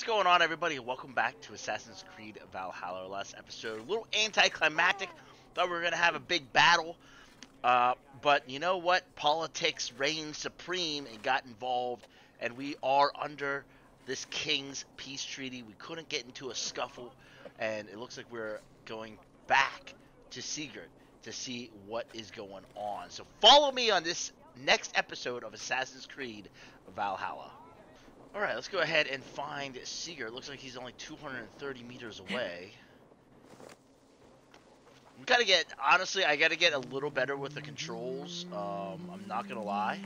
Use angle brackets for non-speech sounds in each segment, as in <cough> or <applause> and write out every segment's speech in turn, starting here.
What's going on, everybody? Welcome back to Assassin's Creed Valhalla. Last episode, a little anticlimactic. Thought we were gonna have a big battle, uh, but you know what? Politics reigned supreme and got involved, and we are under this king's peace treaty. We couldn't get into a scuffle, and it looks like we're going back to Sigurd to see what is going on. So follow me on this next episode of Assassin's Creed Valhalla. All right, let's go ahead and find Sigurd. Looks like he's only 230 meters away. We gotta get, honestly, I gotta get a little better with the controls. Um, I'm not gonna lie.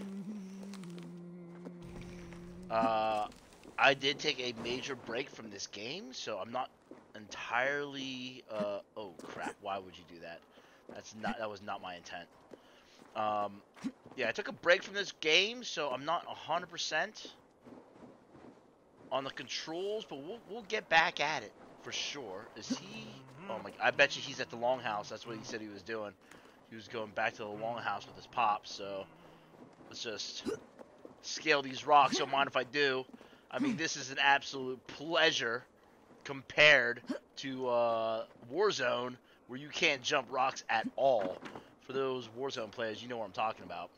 Uh, I did take a major break from this game, so I'm not entirely. Uh, oh crap! Why would you do that? That's not. That was not my intent. Um, yeah, I took a break from this game, so I'm not 100 percent on the controls, but we'll we'll get back at it for sure. Is he? Oh my! I bet you he's at the longhouse. That's what he said he was doing. He was going back to the longhouse with his pops. So let's just scale these rocks. Don't mind if I do. I mean, this is an absolute pleasure compared to uh, Warzone, where you can't jump rocks at all. For those Warzone players, you know what I'm talking about.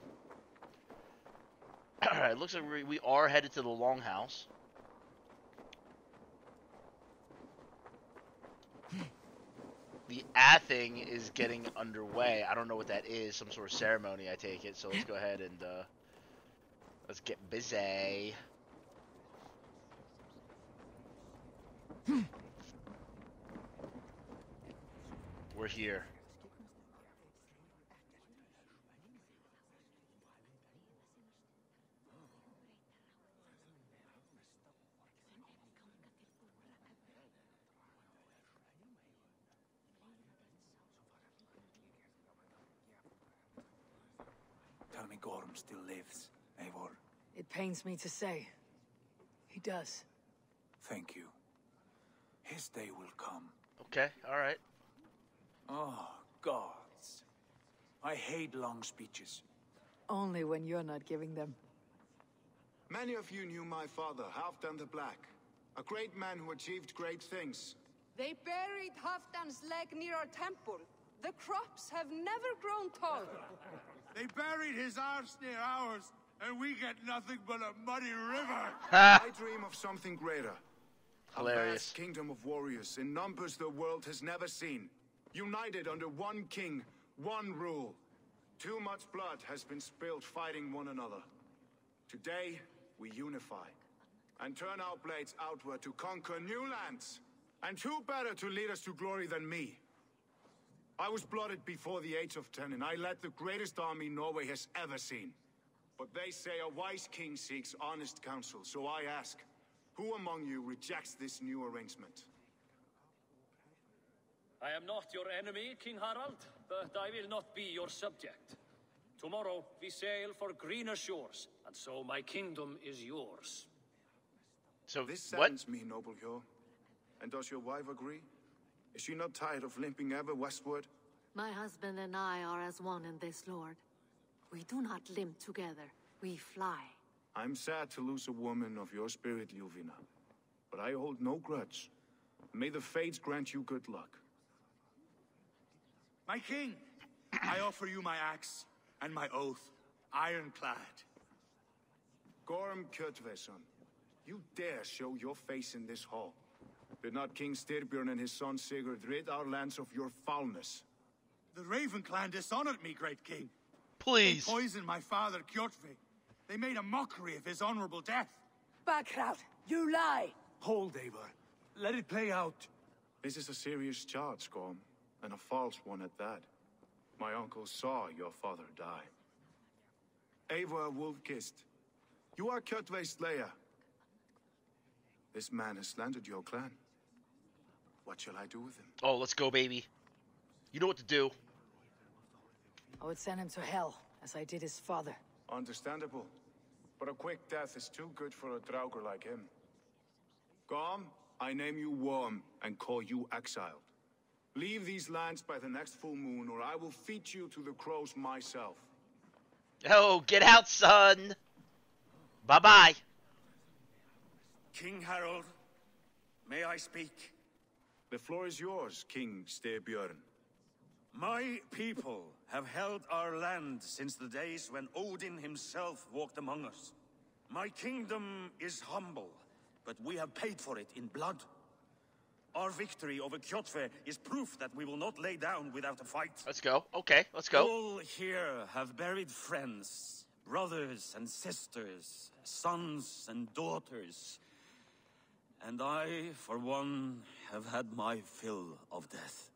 <clears throat> Alright, looks like we, we are headed to the Longhouse. The A thing is getting underway. I don't know what that is. Some sort of ceremony, I take it. So let's go ahead and uh, let's get busy. We're here. Tell me Gorm still lives, Eivor. It pains me to say. He does. Thank you. His day will come. Okay, alright. Oh, ah, gods. I hate long speeches. Only when you're not giving them. Many of you knew my father, Halfdan the Black. A great man who achieved great things. They buried Halfdan's leg near our temple. The crops have never grown tall. <laughs> They buried his arse near ours, and we get nothing but a muddy river. <laughs> I dream of something greater. A Hilarious. vast kingdom of warriors in numbers the world has never seen. United under one king, one rule. Too much blood has been spilled fighting one another. Today, we unify and turn our blades outward to conquer new lands. And who better to lead us to glory than me? I was blooded before the age of ten, and I led the greatest army Norway has ever seen. But they say a wise king seeks honest counsel, so I ask, who among you rejects this new arrangement? I am not your enemy, King Harald, but I will not be your subject. Tomorrow we sail for greener shores, and so my kingdom is yours. So This what? saddens me, noble Hjor. And does your wife agree? Is she not tired of limping ever westward? My husband and I are as one in this, Lord. We do not limp together, we fly. I'm sad to lose a woman of your spirit, Ljuvina. But I hold no grudge. May the fates grant you good luck. My king, I offer you my axe and my oath, ironclad. Gorm Kjötveson, you dare show your face in this hall. Did not King Styrbjörn and his son Sigurd rid our lands of your foulness? The Raven clan dishonored me, great king. Please. They poisoned my father, Kjotve. They made a mockery of his honorable death. Bakrauf! You lie! Hold, Eivor. Let it play out. This is a serious charge, Gorm, and a false one at that. My uncle saw your father die. Eivor Wolf-Kissed, you are Kjötve's slayer. This man has slandered your clan. What shall I do with him? Oh, let's go, baby. You know what to do. I would send him to hell, as I did his father. Understandable. But a quick death is too good for a Draugr like him. Gorm, I name you Worm and call you exiled. Leave these lands by the next full moon, or I will feed you to the crows myself. Oh, get out, son. Bye bye. King Harald, May I speak? The floor is yours, King Styrbjörn. My people have held our land since the days when Odin himself walked among us. My kingdom is humble, but we have paid for it in blood. Our victory over Kjotve is proof that we will not lay down without a fight. Let's go. Okay, let's go. All here have buried friends, brothers and sisters, sons and daughters. And I, for one, have had my fill of death.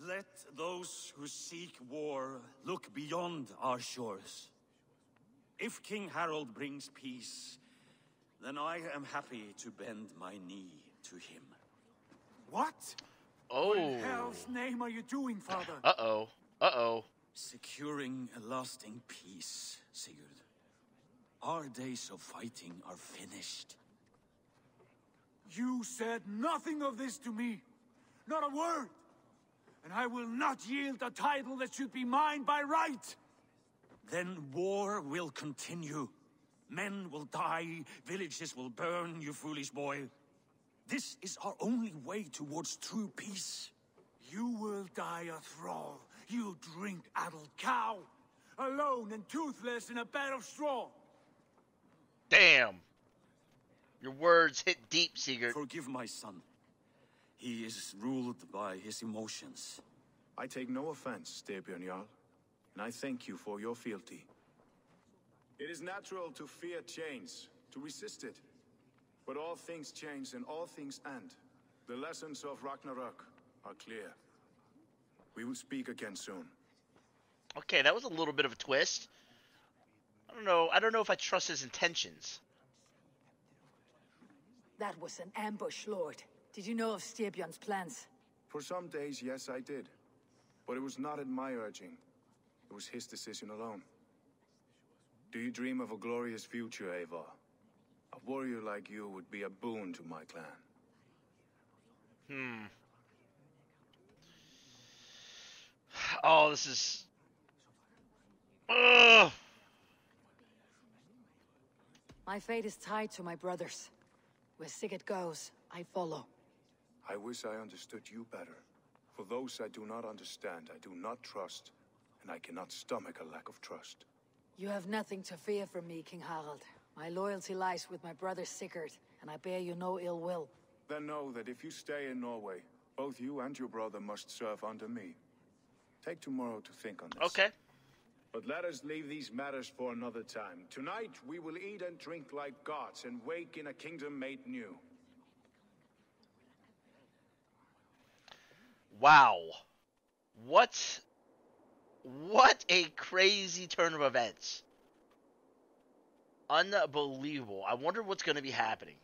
Let those who seek war look beyond our shores. If King Harald brings peace, then I am happy to bend my knee to him. What? Oh. What in hell's name are you doing, father? Uh oh. Uh oh. Securing a lasting peace, Sigurd. Our days of fighting are finished. You said nothing of this to me. Not a word. And I will not yield a title that should be mine by right. Then war will continue. Men will die, villages will burn, you foolish boy. This is our only way towards true peace. You will die a thrall. You'll drink addled cow. Alone and toothless in a bed of straw. Damn. Your words hit deep, Sigurd. Forgive my son. He is ruled by his emotions. I take no offense, Styrbjörn Jarl, and I thank you for your fealty. It is natural to fear change, to resist it. But all things change and all things end. The lessons of Ragnarok are clear. We will speak again soon. Okay, that was a little bit of a twist. I don't know. I don't know if I trust his intentions. That was an ambush, Lord. Did you know of Styrbjörn's plans? For some days, yes, I did. But it was not at my urging. It was his decision alone. Do you dream of a glorious future, Eivor? A warrior like you would be a boon to my clan. Hmm. Oh, this is. Ugh. My fate is tied to my brother's. Where Sigurd goes, I follow. I wish I understood you better. For those I do not understand, I do not trust, and I cannot stomach a lack of trust. You have nothing to fear from me, King Harald. My loyalty lies with my brother Sigurd, and I bear you no ill will. Then know that if you stay in Norway, both you and your brother must serve under me. Take tomorrow to think on this. Okay. But let us leave these matters for another time. Tonight, we will eat and drink like gods and wake in a kingdom made new. Wow. What? What a crazy turn of events. Unbelievable. I wonder what's going to be happening.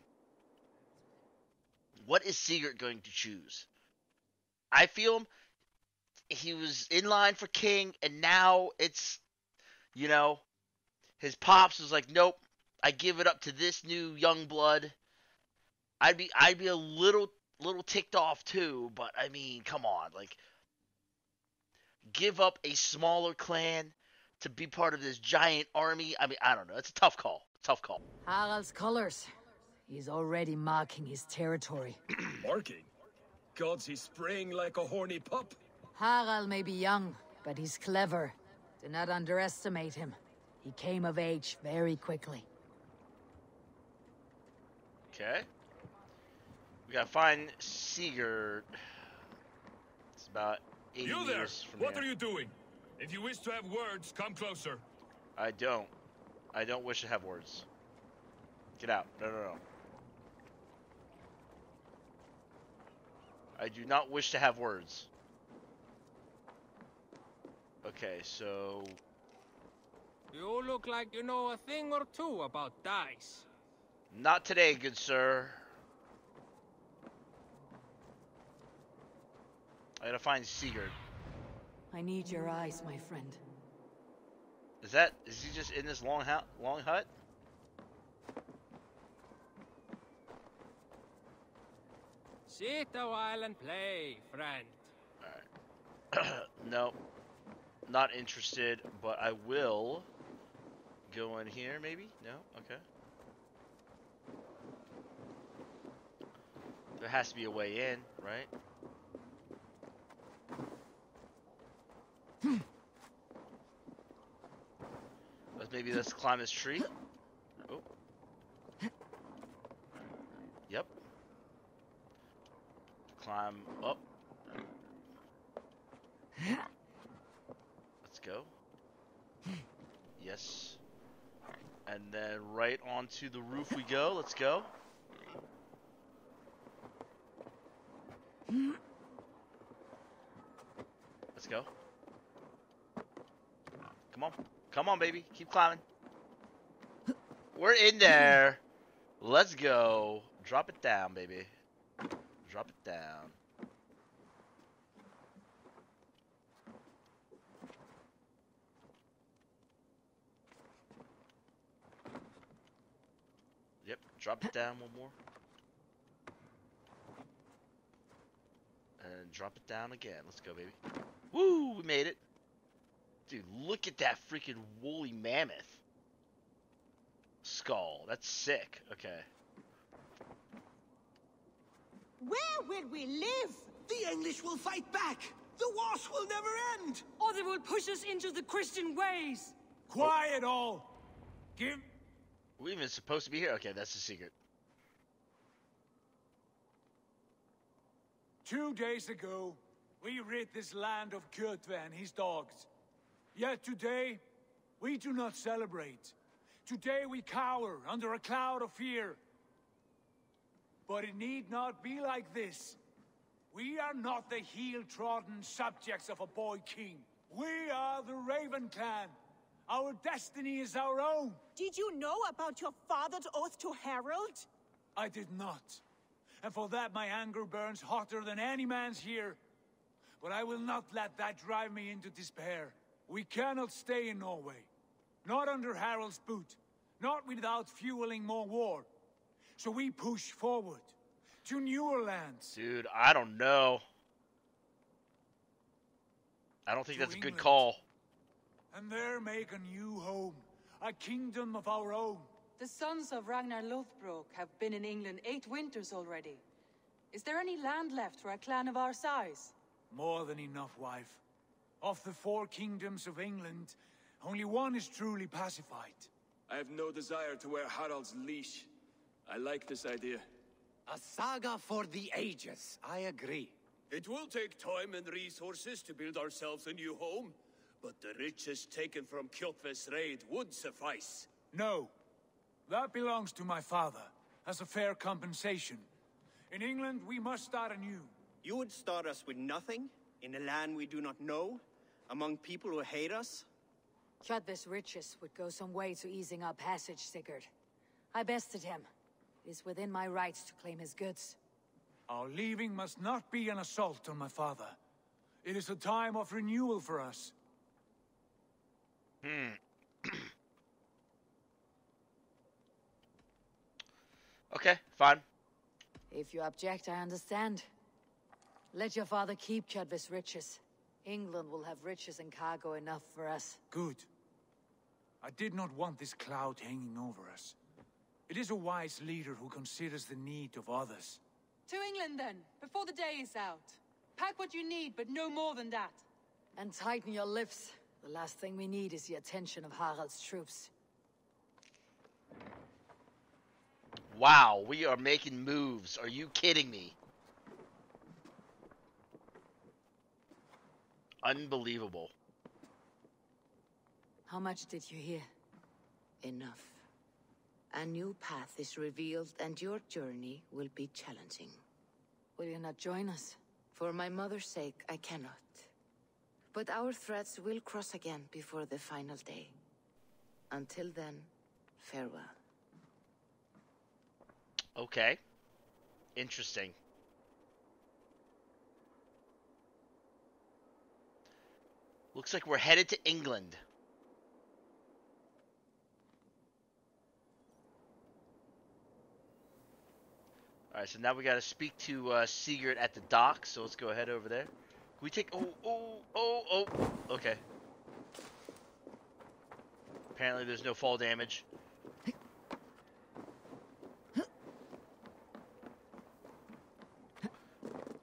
What is Sigurd going to choose? I feel. He was in line for king, and now it's, you know, his pops was like, nope, I give it up to this new young blood. I'd be, I'd be a little, little ticked off too, but I mean, come on, like, give up a smaller clan to be part of this giant army. I mean, I don't know. It's a tough call. Tough call. Harald's colors. He's already marking his territory. <clears throat> Marking? Gods, he's spraying like a horny pup. Harald may be young, but he's clever. Do not underestimate him. He came of age very quickly. Okay. We gotta find Sigurd. It's about 80 You there! meters from What here. are you doing? If you wish to have words, come closer. I don't. I don't wish to have words. Get out. No, no, no. I do not wish to have words. Okay, so You look like you know a thing or two about dice. not today, good sir. I gotta find Sigurd. I need your eyes, my friend. Is that is he just in this long hut? Long hut? Sit a while and play, friend. All right. <clears throat> no, not interested. But I will go in here. Maybe no. Okay. There has to be a way in, right? Maybe let's climb this tree. Oh. Yep. Climb up. Let's go. Yes. And then right onto the roof we go. Let's go. Let's go. Come on. Come on, baby. Keep climbing. We're in there. Let's go. Drop it down, baby. Drop it down. Yep, drop it down one more. And drop it down again. Let's go, baby. Woo! We made it. Dude, look at that freaking woolly mammoth skull. That's sick. Okay. Where will we live? The English will fight back! The wars will never end! Or they will push us into the Christian ways. Quiet all! Give... We even supposed to be here? Okay, that's the secret. Two days ago, we rid this land of Kjotve and his dogs. Yet today, we do not celebrate. Today we cower under a cloud of fear. But it need not be like this. We are not the heel-trodden subjects of a boy king. We are the Raven clan. Our destiny is our own. Did you know about your father's oath to Harald? I did not. And for that my anger burns hotter than any man's here. But I will not let that drive me into despair. We cannot stay in Norway. Not under Harald's boot. Not without fueling more war. So we push forward. To newer lands. Dude, I don't know. I don't think To that's a good call. And there make a new home. A kingdom of our own. The sons of Ragnar Lothbrok have been in England eight winters already. Is there any land left for a clan of our size? More than enough, wife. Of the four kingdoms of England, only one is truly pacified. I have no desire to wear Harald's leash. I like this idea. A saga for the ages, I agree. It will take time and resources to build ourselves a new home, but the riches taken from Kjotve's raid would suffice. No. That belongs to my father, as a fair compensation. In England, we must start anew. You would start us with nothing? In a land we do not know? Among people who hate us? Kjotve's riches would go some way to easing our passage, Sigurd. I bested him. It is within my rights to claim his goods. Our leaving must not be an assault on my father. It is a time of renewal for us. Hmm. <clears throat> okay, fine. If you object, I understand. Let your father keep Kjotve's riches. England will have riches and cargo enough for us. Good. I did not want this cloud hanging over us. It is a wise leader who considers the need of others. To England then, before the day is out. Pack what you need, but no more than that. And tighten your lips. The last thing we need is the attention of Harald's troops. Wow, we are making moves. Are you kidding me? Unbelievable. How much did you hear? Enough. A new path is revealed and your journey will be challenging. Will you not join us? For my mother's sake, I cannot. But our threads will cross again before the final day. Until then, farewell. Okay. Interesting. Looks like we're headed to England. Alright, so now we gotta speak to uh, Sigurd at the dock, so let's go ahead over there. Can we take... Oh, oh, oh, oh! Okay. Apparently there's no fall damage.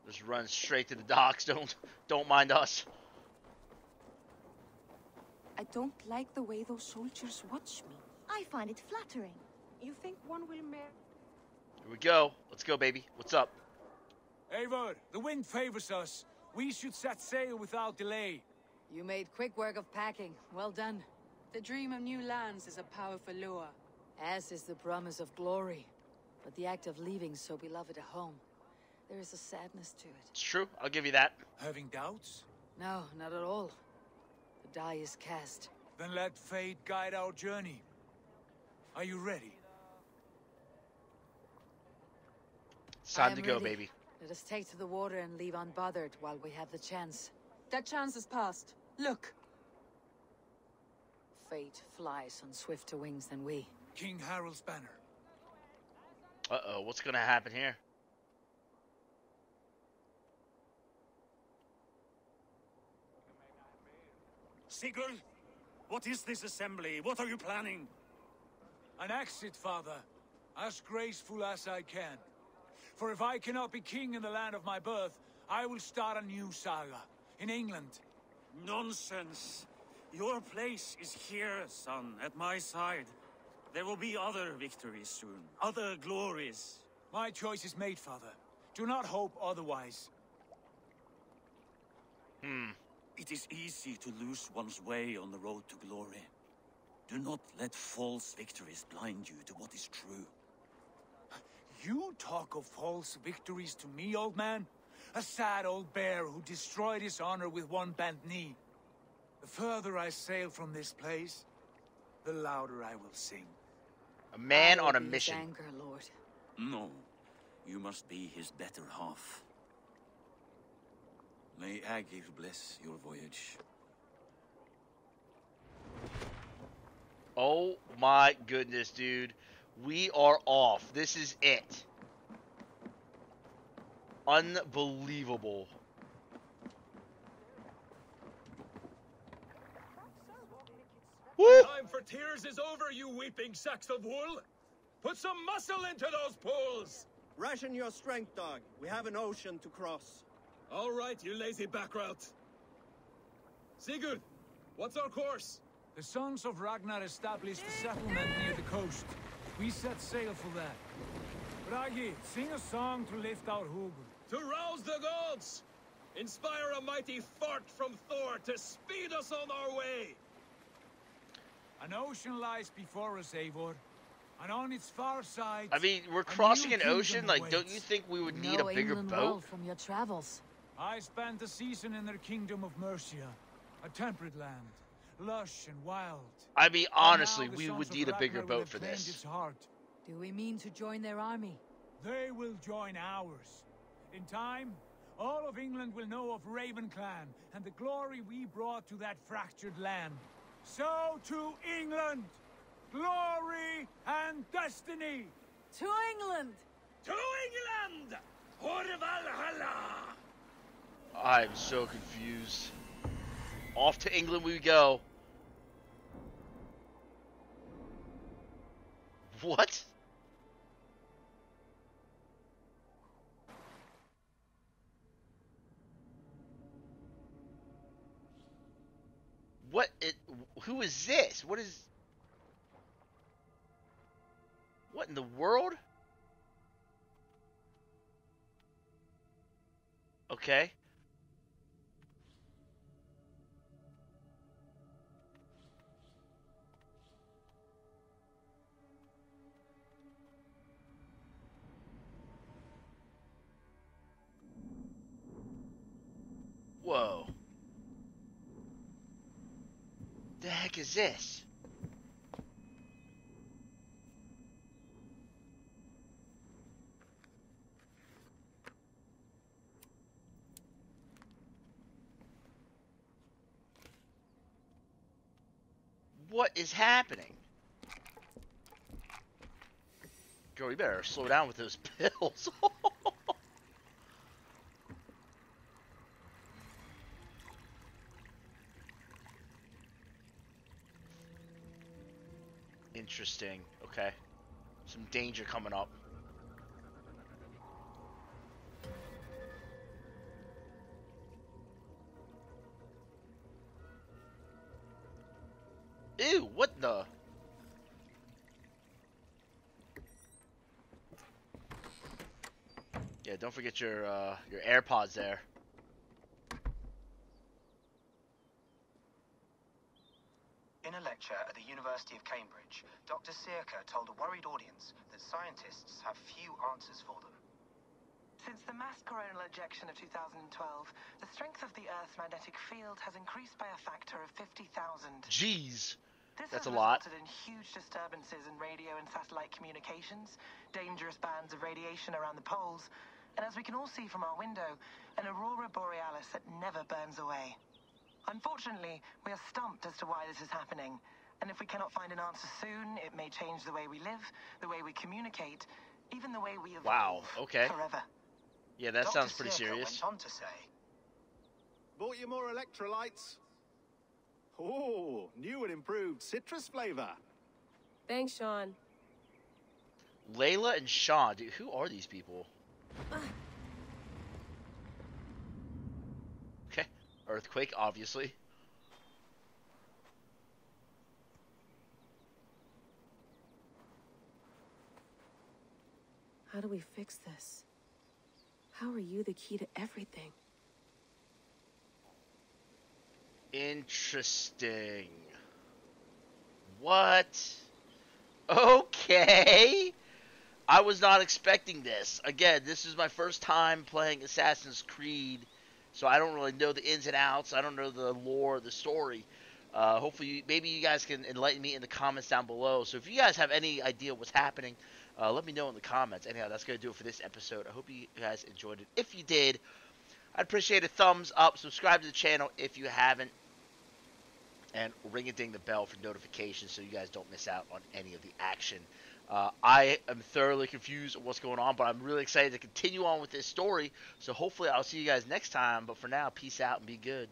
just run straight to the docks. <laughs> Don't don't mind us. I don't like the way those soldiers watch me. I find it flattering. You think one will marry? Here we go. Let's go, baby. What's up? Eivor, the wind favors us. We should set sail without delay. You made quick work of packing. Well done. The dream of new lands is a powerful lure. As is the promise of glory. But the act of leaving so beloved a home, there is a sadness to it. It's true. I'll give you that. Having doubts? No, not at all. The die is cast. Then let fate guide our journey. Are you ready? It's time to go, ready. baby. Let us take to the water and leave unbothered while we have the chance. That chance is past. Look. Fate flies on swifter wings than we. King Harald's banner. Uh-oh, what's gonna happen here? Sigurd, what is this assembly? What are you planning? An exit, father. As graceful as I can. For if I cannot be king in the land of my birth, I will start a new saga. In England. Nonsense. Your place is here, son, at my side. There will be other victories soon, other glories. My choice is made, father. Do not hope otherwise. Hmm. It is easy to lose one's way on the road to glory. Do not let false victories blind you to what is true. You talk of false victories to me, old man? A sad old bear who destroyed his honor with one bent knee. The further I sail from this place, the louder I will sing. A man on a will be his mission. Anger, Lord. No, you must be his better half. May Aegir bless your voyage. Oh my goodness, dude. We are off. This is it. Unbelievable. Woo! Time for tears is over, you weeping sacks of wool. Put some muscle into those pulls. Ration your strength, dog. We have an ocean to cross. All right, you lazy bakrauf. Sigurd, what's our course? The sons of Ragnar established a settlement near the coast. We set sail for that. Bragi, sing a song to lift our Hugr. To rouse the gods! Inspire a mighty fart from Thor to speed us on our way! An ocean lies before us, Eivor. And on its far side... I mean, we're crossing an ocean. Like, don't you think we would You need a bigger England well boat? from your travels. I spent a season in their kingdom of Mercia. A temperate land. Lush and wild. I mean, honestly, we would need a bigger boat for this. Its. Do we mean to join their army? They will join ours. In time, all of England will know of Raven Clan and the glory we brought to that fractured land. So to England! Glory and destiny! To England! To England! For Valhalla! I'm so confused. Off to England we go. What? What? It, who is this? What is? What in the world? Okay. The heck is this? What is happening? Girl, you better slow down with those <laughs> pills. <laughs> interesting. Okay. Some danger coming up. Ew, what the? Yeah, don't forget your uh, your AirPods there. University of Cambridge, Dr. Sirka told a worried audience that scientists have few answers for them. Since the mass coronal ejection of 2012, the strength of the Earth's magnetic field has increased by a factor of 50,000. Jeez. This That's has a lot. resulted in huge disturbances in radio and satellite communications, dangerous bands of radiation around the poles, and as we can all see from our window, an aurora borealis that never burns away. Unfortunately, we are stumped as to why this is happening, and if we cannot find an answer soon, it may change the way we live, the way we communicate, even the way we evolve Wow. Okay. forever. Yeah, that Dr. sounds pretty Sirka serious. went on to say, Bought you more electrolytes? Oh, new and improved citrus flavor. Thanks, Shaun. Layla and Shaun, dude, who are these people? <sighs> Okay, earthquake, obviously. How do we fix this? How are you the key to everything? Interesting. What? Okay. I was not expecting this. Again, this is my first time playing Assassin's Creed, so I don't really know the ins and outs. I don't know the lore, the story. Uh, hopefully, maybe you guys can enlighten me in the comments down below. So if you guys have any idea what's happening, uh, let me know in the comments. Anyhow, that's going to do it for this episode. I hope you guys enjoyed it. If you did, I'd appreciate a thumbs up. Subscribe to the channel if you haven't. And ring a ding the bell for notifications so you guys don't miss out on any of the action. Uh, I am thoroughly confused on what's going on, but I'm really excited to continue on with this story. So hopefully I'll see you guys next time. But for now, peace out and be good.